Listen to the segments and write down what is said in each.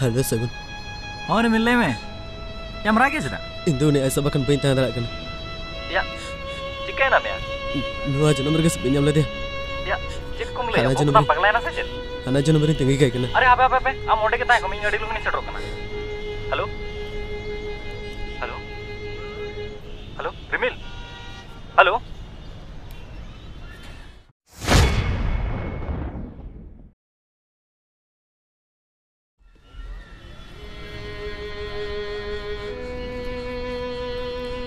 halo sagun और मिलने में या मरा क्या चला ᱤᱧ ᱫᱚ ᱩᱱᱤ ᱟᱭᱥᱟ ᱵᱟᱠᱷᱟᱱ ᱵᱟᱹᱧ ᱛᱟᱦᱮᱸ ᱫᱟᱲᱮᱭᱟᱜ ᱠᱟᱱᱟ या चिकन ना मैं ᱱᱚᱣᱟ ᱡᱚᱱᱚᱢ ᱨᱮᱜᱮ ᱥᱮ ᱵᱟᱹᱧ ᱧᱟᱢ ᱞᱮᱫᱮᱭᱟ या चिक कुम ले खाना वो जनम ना में। पगला ना से चल ᱦᱟᱱᱟ ᱡᱚᱱᱚᱢ ᱨᱤᱧ ᱛᱟᱺᱜᱤ ᱠᱟᱭ ᱠᱟᱱᱟ अरे अबे अबे अबे हम ओंडे के ताए को मैं अड़ी लुगनी सेट रोकना hello hello hello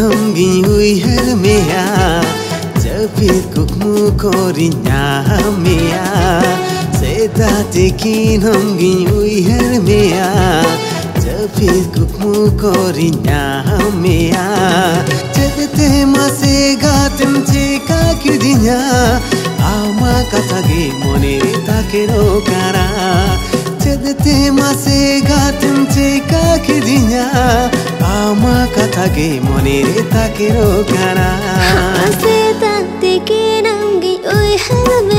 nong gi hui her mea jabi kuk mu kori nya mea seta te ki nong gi hui her mea jabi kuk mu kori nya mea jagate mase gatem che ka ki dinya ama kasage mone takero kara मन रे त रङ्गी ओ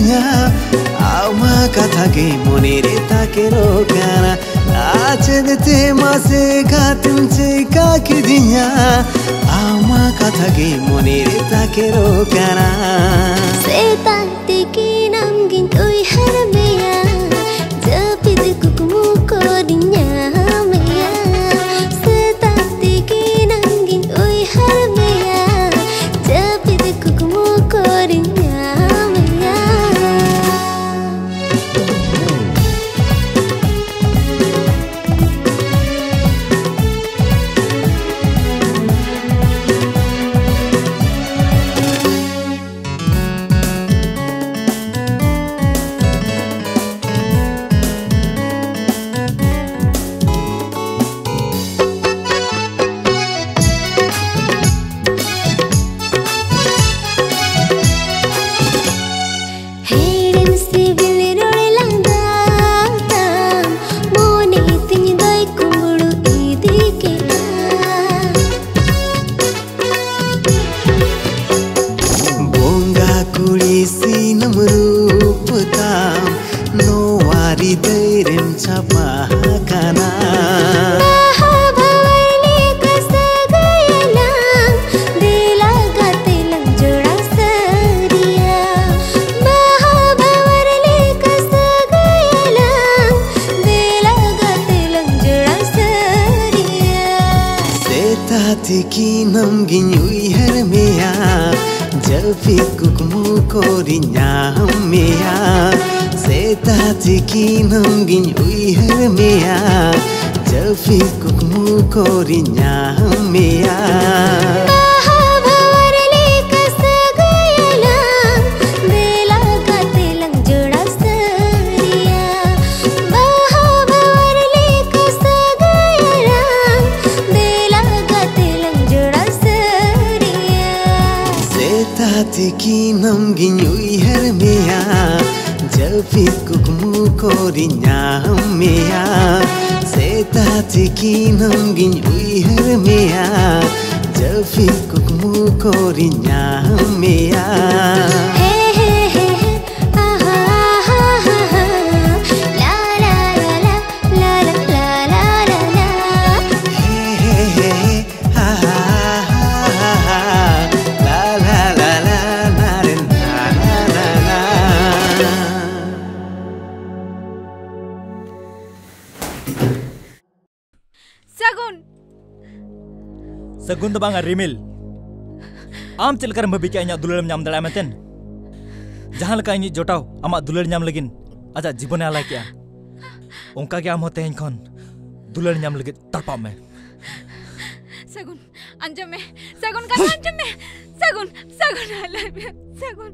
নিয়া আমা কথাকে মনের তাকে রোকানা নাচতে মাসে গাতুছে কাকি দিয়া। আমা কথাকে মনের তাকে রোকানা সে তান্তি কি নাম গিন তুই হার মেয়া। gin yui her meya jalpi kukmu kori nyam meya seta tikinam gin yui her meya jalpi kukmu kori nyam meya घर मिया जल्पी कुकमु कोरिन्या मिया। सेता चिकिनम गिन उइहर मिया जल्पी कुकमु कोरिन्या मिया। ᱥᱟᱹᱜᱩᱱ ᱫᱚ ᱵᱟᱝᱟ ᱨᱤᱢᱤᱞ ᱟᱢ ᱪᱮᱫ ᱞᱮᱠᱟᱨᱮᱢ ᱵᱷᱟᱹᱵᱤ ᱠᱮᱜᱼᱟ ᱤᱧᱟᱹᱜ ᱫᱩᱞᱟᱹᱲᱮᱢ ᱧᱟᱢ ᱫᱟᱲᱮᱭᱟᱜᱼᱟ ᱢᱮᱱᱛᱮ ᱡᱟᱦᱟᱸ ᱞᱮᱠᱟ ᱤᱧᱤᱡ ᱡᱚᱴᱟᱣ ᱟᱢᱟᱜ ᱫᱩᱞᱟᱹᱲ ᱧᱟᱢ ᱞᱟᱹᱜᱤᱫ ᱟᱡᱟᱜ ᱡᱤᱵᱚᱱᱮ ᱟᱞᱟᱭ ᱠᱮᱜᱼᱟ ᱚᱱᱠᱟᱜᱮ ᱟᱢ ᱦᱚᱸ ᱛᱮᱦᱮᱧ ᱠᱷᱚᱱ ᱫᱩᱞᱟᱹᱲ ᱧᱟᱢ ᱞᱟᱹᱜᱤᱫ ᱛᱟᱲᱯᱟᱜ ᱢᱮ ᱥᱟᱹᱜᱩᱱ ᱟᱸᱡᱚᱢ ᱢᱮ ᱥᱟᱹᱜᱩᱱ ᱠᱟᱛᱷᱟ ᱟᱸᱡᱚᱢ ᱢᱮ ᱥᱟᱹᱜᱩᱱ ᱥᱟᱹᱜᱩᱱ I love you ᱥᱟᱹᱜᱩᱱ